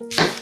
You